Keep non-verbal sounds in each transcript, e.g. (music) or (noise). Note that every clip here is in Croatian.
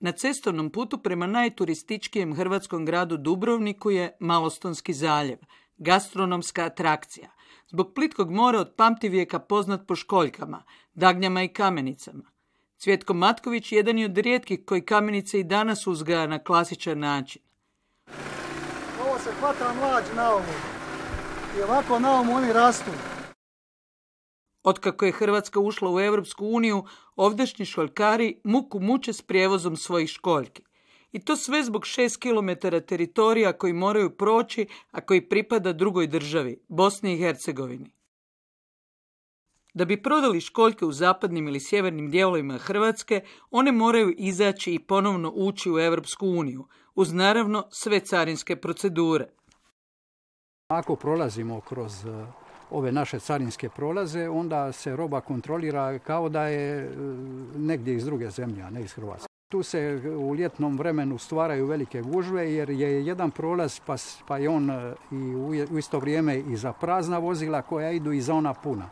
Na cestovnom putu prema najturističkijem hrvatskom gradu Dubrovniku je Malostonski zaljev, gastronomska atrakcija. Zbog plitkog mora od pamtivijeka poznat po školjkama, dagnjama i kamenicama. Cvjetko Matković jedan je od rijetkih koji kamenice i danas uzgaja na klasičan način. Ovo se hvata mlađ na ovu. I ovako na ovom oni rastu. Otkako je Hrvatska ušla u Europsku uniju, ovdašnji školjkari muku muče s prijevozom svojih školjki. I to sve zbog šest kilometara teritorija koji moraju proći, a koji pripada drugoj državi, Bosni i Hercegovini. Da bi prodali školjke u zapadnim ili sjevernim dijelovima Hrvatske, one moraju izaći i ponovno ući u Europsku uniju, uz naravno sve carinske procedure. Ako prolazimo kroz ove naše carinske prolaze, onda se roba kontrolira kao da je e, negdje iz druge zemlje, a ne iz Hrvatske. Tu se u ljetnom vremenu stvaraju velike gužve jer je jedan prolaz pa, pa je on e, i u isto vrijeme i za prazna vozila koja idu i za ona puna.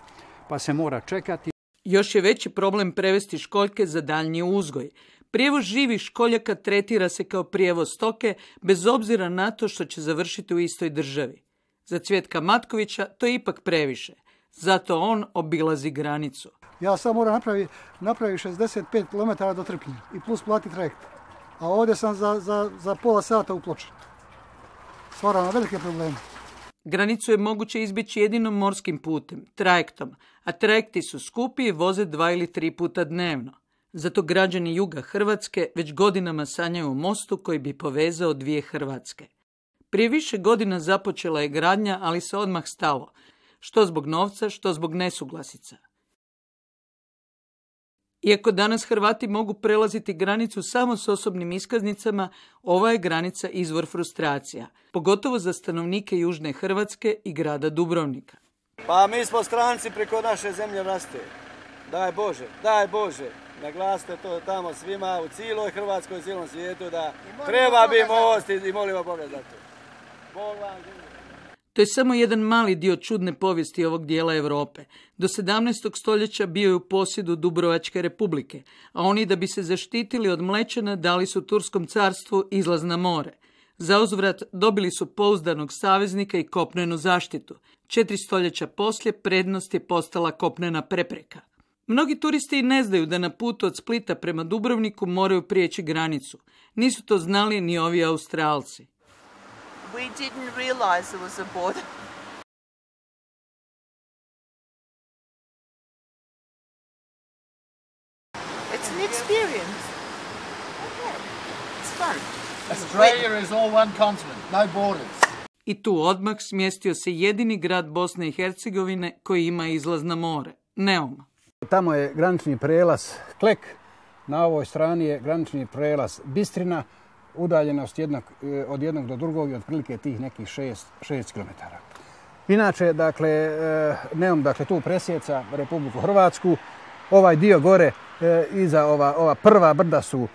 Pa se mora čekati. Još je veći problem prevesti školjke za daljnji uzgoj. Prijevoz živih školjaka tretira se kao prijevoz stoke bez obzira na to što će završiti u istoj državi. Za Cvjetka Matkovića to je ipak previše. Zato on obilazi granicu. Ja sam moram napraviti napravi 65 km do Trpnje i plus plati trajekt. A ovdje sam za, za, za pola sata u ploču. Stvara velike probleme. Granicu je moguće izbjeći jedino morskim putem, trajektom, a trajekti su skupi i voze dva ili tri puta dnevno. Zato građani juga Hrvatske već godinama sanjaju o mostu koji bi povezao dvije Hrvatske. Prije više godina započela je gradnja, ali se odmah stalo. Što zbog novca, što zbog nesuglasica. Iako danas Hrvati mogu prelaziti granicu samo s osobnim iskaznicama, ova je granica izvor frustracija, pogotovo za stanovnike Južne Hrvatske i grada Dubrovnika. Pa mi smo stranci preko naše zemlje raste. Daj Bože, daj Bože, naglasite to tamo svima u cijeloj Hrvatskoj, u cijelom svijetu da treba bi most i molimo Boga za to. To je samo jedan mali dio čudne povijesti ovog dijela Europe. Do 17. stoljeća bio je u posjedu Dubrovačke republike, a oni da bi se zaštitili od mlečana dali su Turskom carstvu izlaz na more. Za uzvrat dobili su pouzdanog saveznika i kopnenu zaštitu. Četiri stoljeća poslije prednost je postala kopnena prepreka. Mnogi turisti i ne znaju da na putu od Splita prema Dubrovniku moraju prijeći granicu. Nisu to znali ni ovi Australci. We didn't realize there was a border. (laughs) It's an experience. Okay. It's fun. Australia is all one continent, no borders. I tu odmah smjestio se jedini grad Bosne i Hercegovine koji ima izlaz na more, Neum. Tamo je granični prelaz Klek, na ovoj strani je granični prelaz Bistrina, udaljenost jednog, e, od jednog do drugog je otprilike tih nekih 6 km. Inače, dakle, e, Neum dakle, tu presjeca Republiku Hrvatsku. Ovaj dio gore e, iza ova, ova prva brda su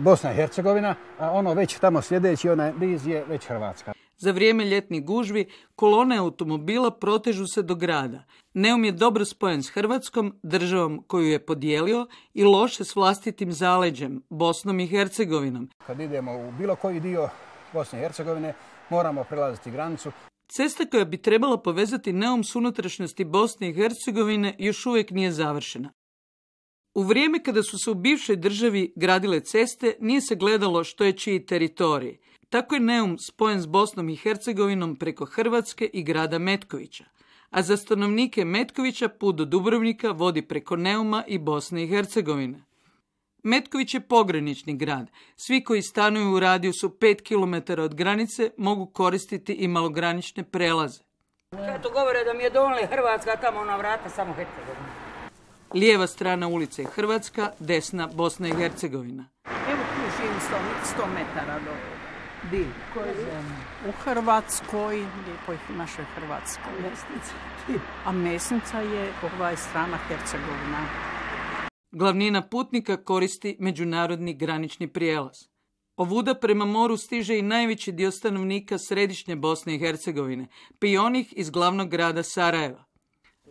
Bosna i Hercegovina, a ono već tamo sljedeći, onaj niz je već Hrvatska. Za vrijeme ljetnih gužvi kolone automobila protežu se do grada. Neum je dobro spojen s Hrvatskom, državom koju je podijelio i loše s vlastitim zaleđem, Bosnom i Hercegovinom. Kad idemo u bilo koji dio Bosne i Hercegovine, moramo prelaziti granicu. Cesta koja bi trebala povezati Neum s unutrašnjosti Bosne i Hercegovine još uvijek nije završena. U vrijeme kada su se u bivšoj državi gradile ceste, nije se gledalo što je čiji teritorij. Tako je Neum spojen s Bosnom i Hercegovinom preko Hrvatske i grada Metkovića, a za stanovnike Metkovića put do Dubrovnika vodi preko Neuma i Bosne i Hercegovine. Metković je pogranični grad. Svi koji stanuju u radijusu 5 km od granice mogu koristiti i malogranične prelaze. Eto govore da mi je dovoljno Hrvatska, tamo na vrata samo Hercegovina. Lijeva strana ulice je Hrvatska, desna Bosna i Hercegovina. Evo tu živim 100 metara do Di? U Hrvatskoj, lijepoj našoj Hrvatskoj. Mesnica. A Mesnica je ovaj strana Hercegovina. Glavnina putnika koristi međunarodni granični prijelaz. Ovuda prema moru stiže i najveći dio stanovnika središnje Bosne i Hercegovine, pa i onih iz glavnog grada Sarajeva.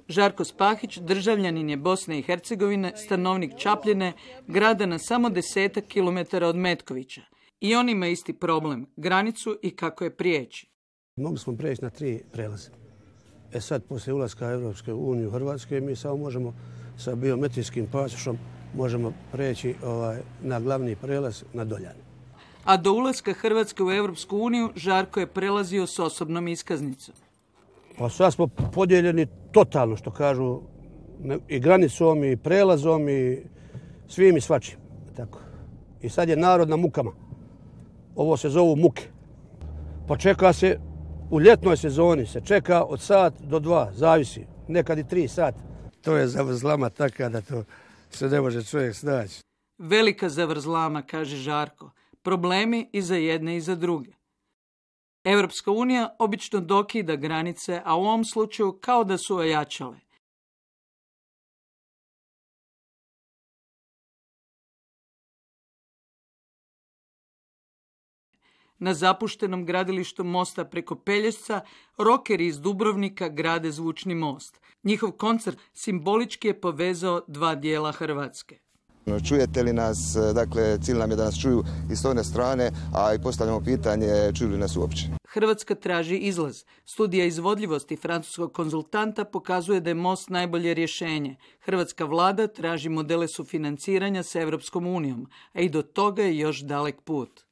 Žarko Spahić državljanin je Bosne i Hercegovine, stanovnik Čapljene, grada na samo desetak kilometara od Metkovića. I on ima isti problem, granicu i kako je prijeći. Mogli smo prijeći na tri prelaze. E sad, poslije ulaska Europske unije u Hrvatske, mi samo možemo sa biometrijskim pasošom možemo preći ovaj, na glavni prelaz na Doljani. A do ulaska Hrvatske u Europsku uniju Žarko je prelazio s osobnom iskaznicom. Pa sad smo podijeljeni totalno, što kažu, i granicom, i prelazom, i svim i svačim. Tako. I sad je narod na mukama. Ovo se zovu muke. Pa čeka se, u ljetnoj sezoni se čeka od sat do dva, zavisi. Nekad i tri sat. To je zavrzlama taka da to se ne može čovjek snaći. Velika zavrzlama, kaže Žarko. Problemi i za jedne i za druge. Europska unija obično dokida granice, a u ovom slučaju kao da su ojačale. Na zapuštenom gradilištu mosta preko Pelješca rokeri iz Dubrovnika grade zvučni most. Njihov koncert simbolički je povezao dva dijela Hrvatske. Čujete li nas, dakle cilj nam je da nas čuju i s one strane, a i postavljamo pitanje čuju li nas uopće. Hrvatska traži izlaz. Studija izvodljivosti francuskog konzultanta pokazuje da je most najbolje rješenje. Hrvatska vlada traži modele sufinanciranja s Europskom unijom, a i do toga je još dalek put.